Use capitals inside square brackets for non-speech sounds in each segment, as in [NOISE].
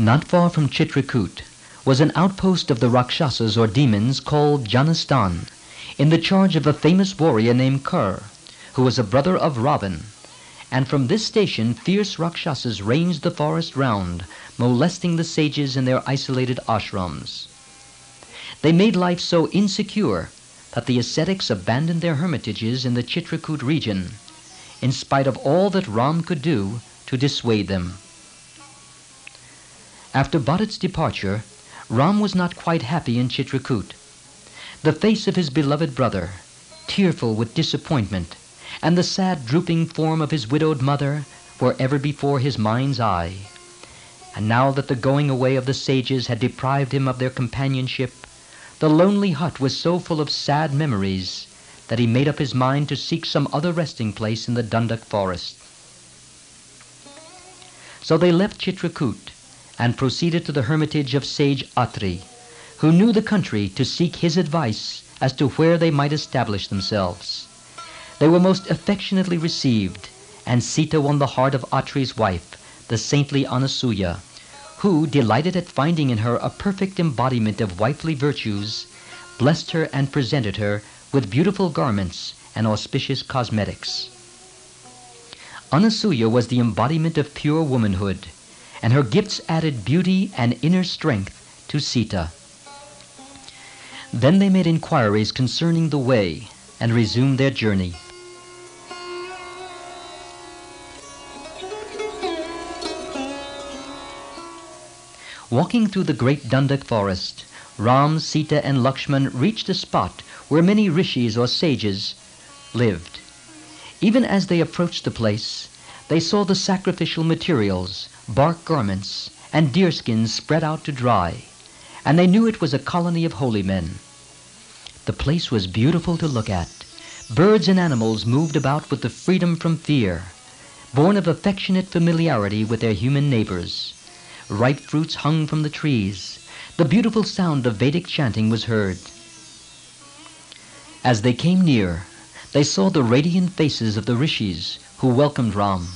Not far from Chitrakoot was an outpost of the Rakshasas or demons called Janastan, in the charge of a famous warrior named Khar, who was a brother of Ravan. And from this station fierce Rakshasas ranged the forest round, molesting the sages in their isolated ashrams. They made life so insecure that the ascetics abandoned their hermitages in the Chitrakoot region, in spite of all that Ram could do to dissuade them. After Bharat's departure, Ram was not quite happy in Chitrakoot. The face of his beloved brother, tearful with disappointment, and the sad drooping form of his widowed mother were ever before his mind's eye. And now that the going away of the sages had deprived him of their companionship, the lonely hut was so full of sad memories that he made up his mind to seek some other resting place in the Dandak forest. So they left Chitrakoot and proceeded to the hermitage of sage Atri, who knew the country to seek his advice as to where they might establish themselves. They were most affectionately received, and Sita won the heart of Atri's wife, the saintly Anasuya, who, delighted at finding in her a perfect embodiment of wifely virtues, blessed her and presented her with beautiful garments and auspicious cosmetics. Anasuya was the embodiment of pure womanhood, and her gifts added beauty and inner strength to Sita. Then they made inquiries concerning the way and resumed their journey. Walking through the great Dandak forest, Ram, Sita, and Lakshman reached a spot where many rishis or sages lived. Even as they approached the place, they saw the sacrificial materials, bark garments, and deerskins spread out to dry, and they knew it was a colony of holy men. The place was beautiful to look at. Birds and animals moved about with the freedom from fear, born of affectionate familiarity with their human neighbors. Ripe fruits hung from the trees. The beautiful sound of Vedic chanting was heard. As they came near, they saw the radiant faces of the rishis who welcomed Ram.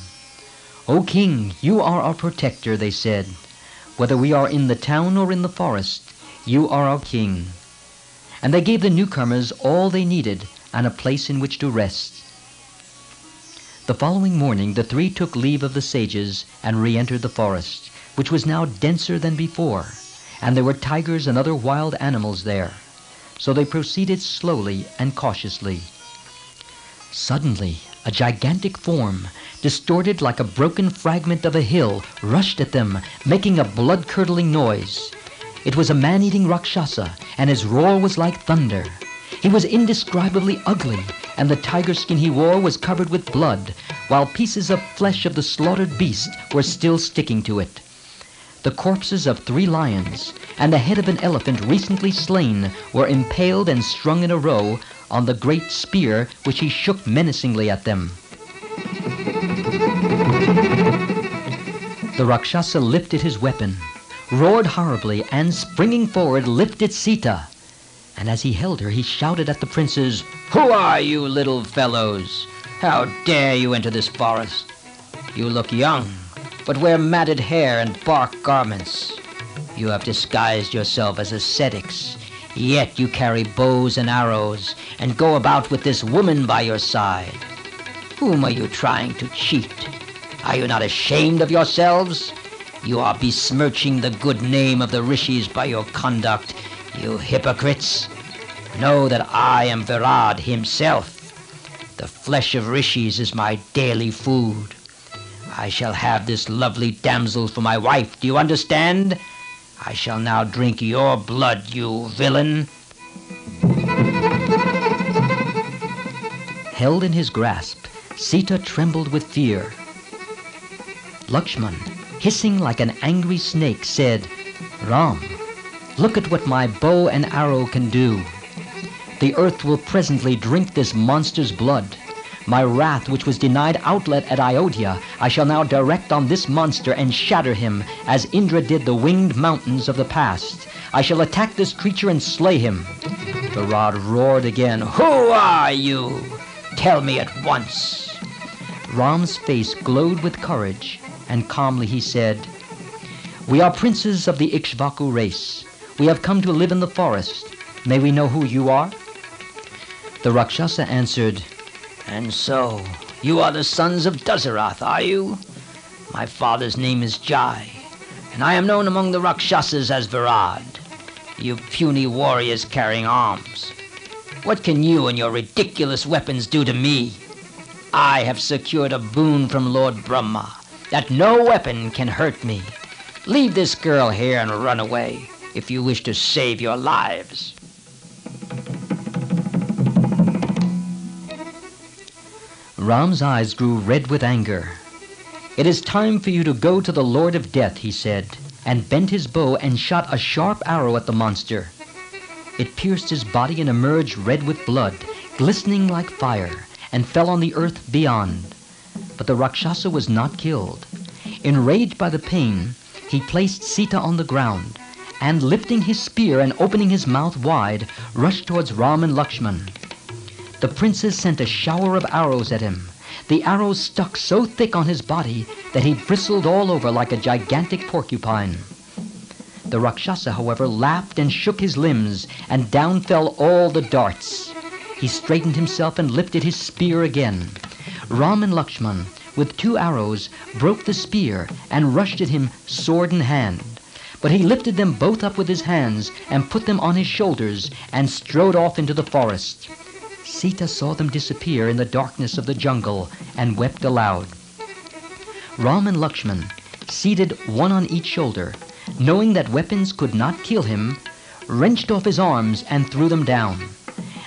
O king, you are our protector, they said. Whether we are in the town or in the forest, you are our king. And they gave the newcomers all they needed and a place in which to rest. The following morning the three took leave of the sages and re-entered the forest which was now denser than before, and there were tigers and other wild animals there. So they proceeded slowly and cautiously. Suddenly, a gigantic form, distorted like a broken fragment of a hill, rushed at them, making a blood-curdling noise. It was a man-eating Rakshasa, and his roar was like thunder. He was indescribably ugly, and the tiger skin he wore was covered with blood, while pieces of flesh of the slaughtered beast were still sticking to it. The corpses of three lions and the head of an elephant recently slain were impaled and strung in a row on the great spear which he shook menacingly at them. The Rakshasa lifted his weapon, roared horribly, and springing forward lifted Sita. And as he held her, he shouted at the princes, Who are you, little fellows? How dare you enter this forest? You look young but wear matted hair and bark garments. You have disguised yourself as ascetics, yet you carry bows and arrows and go about with this woman by your side. Whom are you trying to cheat? Are you not ashamed of yourselves? You are besmirching the good name of the rishis by your conduct, you hypocrites. Know that I am Virad himself. The flesh of rishis is my daily food. I shall have this lovely damsel for my wife. Do you understand? I shall now drink your blood, you villain. Held in his grasp, Sita trembled with fear. Lakshman, hissing like an angry snake, said, Ram, look at what my bow and arrow can do. The earth will presently drink this monster's blood. My wrath, which was denied outlet at Ayodhya, I shall now direct on this monster and shatter him, as Indra did the winged mountains of the past. I shall attack this creature and slay him. Virad roared again. Who are you? Tell me at once. Ram's face glowed with courage, and calmly he said, We are princes of the Ikshvaku race. We have come to live in the forest. May we know who you are? The Rakshasa answered, And so, you are the sons of Dasarath, are you? My father's name is Jai, and I am known among the Rakshasas as Virad. You puny warriors carrying arms. What can you and your ridiculous weapons do to me? I have secured a boon from Lord Brahma that no weapon can hurt me. Leave this girl here and run away if you wish to save your lives. Ram's eyes grew red with anger. It is time for you to go to the Lord of Death, he said, and bent his bow and shot a sharp arrow at the monster. It pierced his body and emerged red with blood, glistening like fire, and fell on the earth beyond. But the Rakshasa was not killed. Enraged by the pain, he placed Sita on the ground, and lifting his spear and opening his mouth wide, rushed towards Ram and Lakshman. The princes sent a shower of arrows at him. The arrows stuck so thick on his body that he bristled all over like a gigantic porcupine. The Rakshasa, however, laughed and shook his limbs, and down fell all the darts. He straightened himself and lifted his spear again. Ram and Lakshman, with two arrows, broke the spear and rushed at him sword in hand. But he lifted them both up with his hands and put them on his shoulders and strode off into the forest. Sita saw them disappear in the darkness of the jungle and wept aloud. Ram and Lakshman, seated one on each shoulder, knowing that weapons could not kill him, wrenched off his arms and threw them down.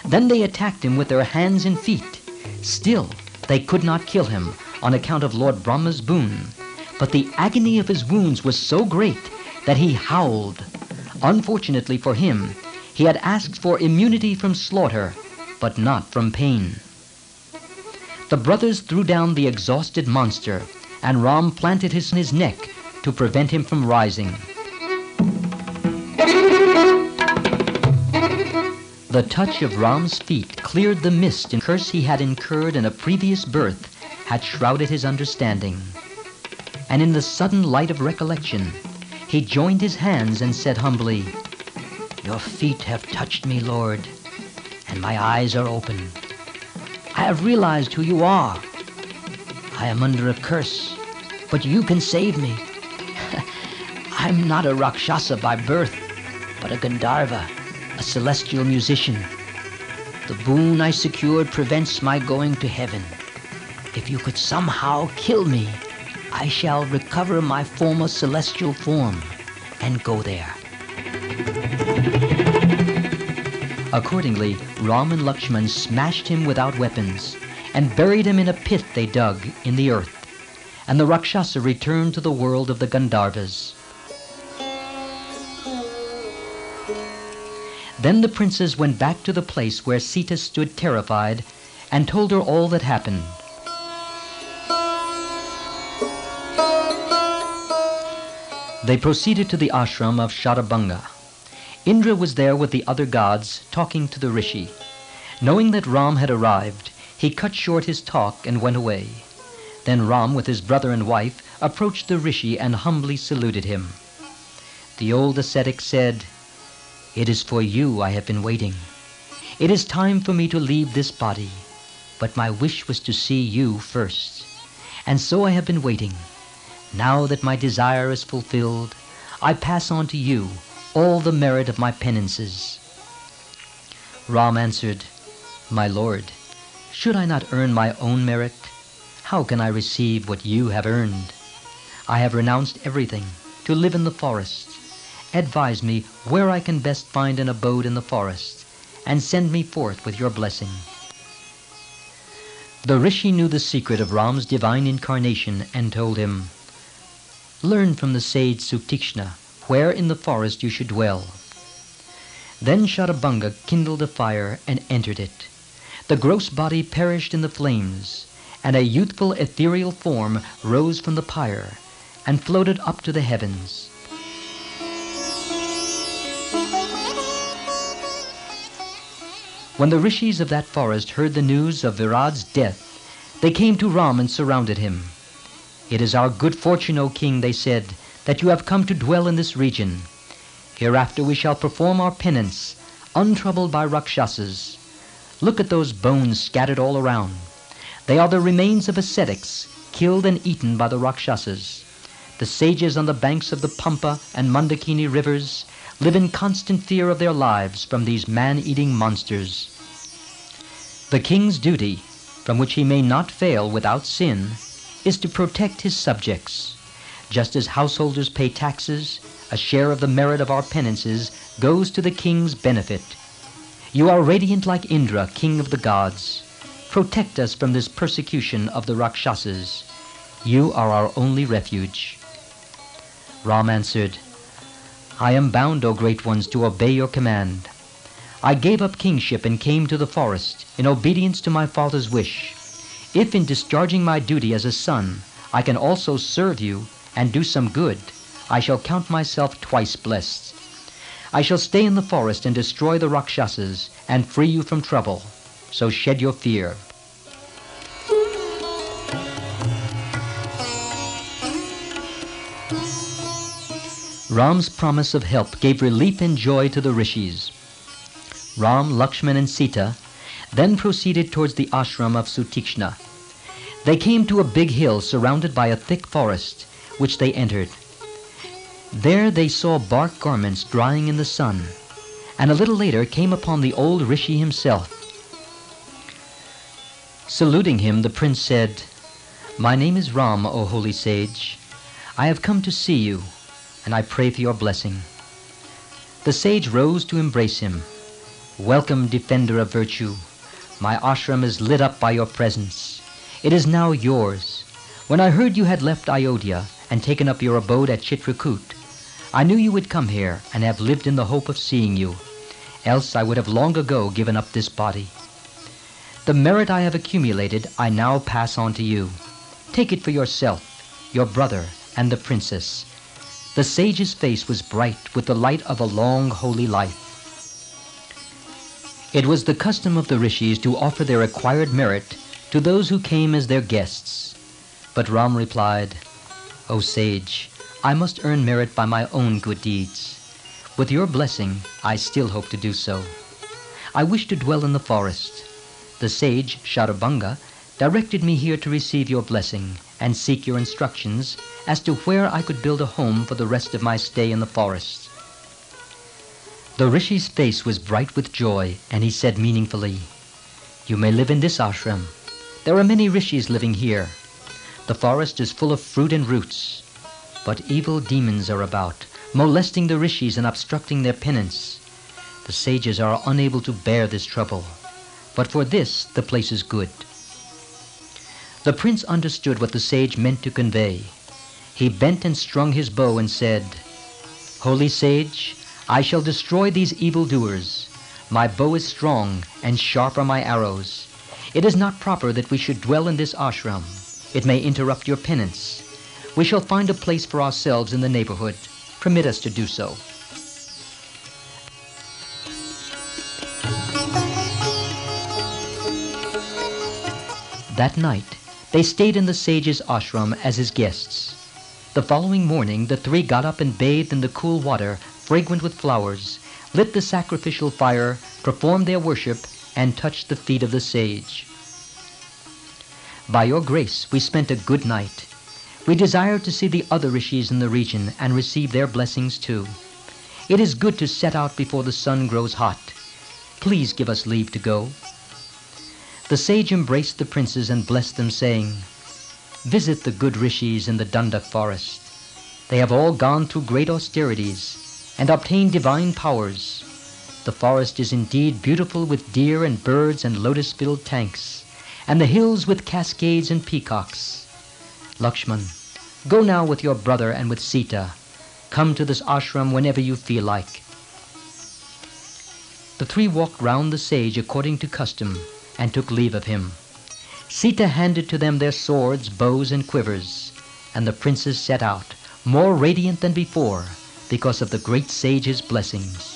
Then they attacked him with their hands and feet. Still, they could not kill him on account of Lord Brahma's boon. But the agony of his wounds was so great that he howled. Unfortunately for him, he had asked for immunity from slaughter, but not from pain. The brothers threw down the exhausted monster, and Ram planted his in his neck to prevent him from rising. The touch of Ram's feet cleared the mist and curse he had incurred in a previous birth had shrouded his understanding. And in the sudden light of recollection, he joined his hands and said humbly, Your feet have touched me, Lord, and my eyes are open. I have realized who you are. I am under a curse, but you can save me. [LAUGHS] I'm not a Rakshasa by birth, but a Gandharva, a celestial musician. The boon I secured prevents my going to heaven. If you could somehow kill me, I shall recover my former celestial form and go there. Accordingly, Ram and Lakshman smashed him without weapons and buried him in a pit they dug in the earth. And the Rakshasa returned to the world of the Gandharvas. Then the princes went back to the place where Sita stood terrified and told her all that happened. They proceeded to the ashram of Sharabanga. Indra was there with the other gods talking to the rishi. Knowing that Ram had arrived, he cut short his talk and went away. Then Ram, with his brother and wife, approached the rishi and humbly saluted him. The old ascetic said, It is for you I have been waiting. It is time for me to leave this body, but my wish was to see you first. And so I have been waiting. Now that my desire is fulfilled, I pass on to you all the merit of my penances. Ram answered, My lord, should I not earn my own merit? How can I receive what you have earned? I have renounced everything to live in the forest. Advise me where I can best find an abode in the forest, and send me forth with your blessing. The rishi knew the secret of Ram's divine incarnation and told him, Learn from the sage Sutikshna where in the forest you should dwell. Then Sharabanga kindled a fire and entered it. The gross body perished in the flames, and a youthful ethereal form rose from the pyre and floated up to the heavens. When the rishis of that forest heard the news of Virad's death, they came to Ram and surrounded him. It is our good fortune, O king, they said, that you have come to dwell in this region. Hereafter we shall perform our penance, untroubled by Rakshasas. Look at those bones scattered all around. They are the remains of ascetics, killed and eaten by the Rakshasas. The sages on the banks of the Pampa and Mandakini rivers live in constant fear of their lives from these man-eating monsters. The king's duty, from which he may not fail without sin, is to protect his subjects. Just as householders pay taxes, a share of the merit of our penances goes to the king's benefit. You are radiant like Indra, king of the gods. Protect us from this persecution of the Rakshasas. You are our only refuge. Ram answered, I am bound, O great ones, to obey your command. I gave up kingship and came to the forest in obedience to my father's wish. If in discharging my duty as a son I can also serve you and do some good, I shall count myself twice blessed. I shall stay in the forest and destroy the Rakshasas and free you from trouble. So shed your fear. Ram's promise of help gave relief and joy to the rishis. Ram, Lakshman, and Sita then proceeded towards the ashram of Sutikshna. They came to a big hill surrounded by a thick forest, which they entered. There they saw bark garments drying in the sun, and a little later came upon the old rishi himself. Saluting him, the prince said, My name is Ram, O holy sage. I have come to see you, and I pray for your blessing. The sage rose to embrace him. Welcome, defender of virtue. My ashram is lit up by your presence. It is now yours. When I heard you had left Ayodhya and taken up your abode at Chitrakoot, I knew you would come here and have lived in the hope of seeing you. Else I would have long ago given up this body. The merit I have accumulated I now pass on to you. Take it for yourself, your brother, and the princess. The sage's face was bright with the light of a long holy life. It was the custom of the rishis to offer their acquired merit to those who came as their guests. But Ram replied, O sage, I must earn merit by my own good deeds. With your blessing, I still hope to do so. I wish to dwell in the forest. The sage, Sharabanga, directed me here to receive your blessing and seek your instructions as to where I could build a home for the rest of my stay in the forest. The rishi's face was bright with joy, and he said meaningfully, You may live in this ashram. There are many rishis living here. The forest is full of fruit and roots. But evil demons are about, molesting the rishis and obstructing their penance. The sages are unable to bear this trouble. But for this the place is good. The prince understood what the sage meant to convey. He bent and strung his bow and said, Holy sage, I shall destroy these evildoers. My bow is strong, and sharp are my arrows. It is not proper that we should dwell in this ashram. It may interrupt your penance. We shall find a place for ourselves in the neighborhood. Permit us to do so. That night, they stayed in the sage's ashram as his guests. The following morning, the three got up and bathed in the cool water fragrant with flowers, lit the sacrificial fire, performed their worship, and touched the feet of the sage. By your grace, we spent a good night. We desire to see the other rishis in the region and receive their blessings too. It is good to set out before the sun grows hot. Please give us leave to go. The sage embraced the princes and blessed them, saying, Visit the good rishis in the Dandak forest. They have all gone through great austerities and obtained divine powers. The forest is indeed beautiful with deer and birds and lotus-filled tanks, and the hills with cascades and peacocks. Lakshman, go now with your brother and with Sita. Come to this ashram whenever you feel like. The three walked round the sage according to custom and took leave of him. Sita handed to them their swords, bows, and quivers, and the princes set out, more radiant than before, because of the great sage's blessings.